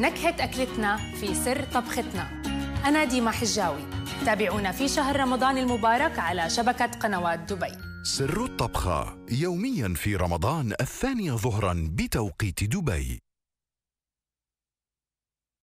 نكهة أكلتنا في سر طبختنا. أنا ديما حجاوي. تابعونا في شهر رمضان المبارك على شبكة قنوات دبي. سر الطبخة يوميا في رمضان الثانية ظهرا بتوقيت دبي.